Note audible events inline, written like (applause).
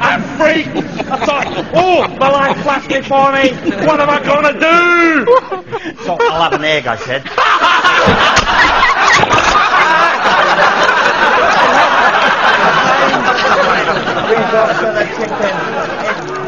I'm free. I thought, oh, my life flashed before me. What am I going to do? So I'll have an egg, I said. (laughs) We got the chicken.